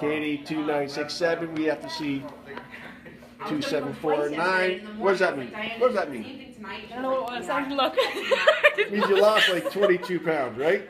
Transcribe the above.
Katie, two nine six seven. We have to see two seven four nine. What does that mean? What does that mean? I don't know what it was. I look. Means you lost like twenty two pounds, right?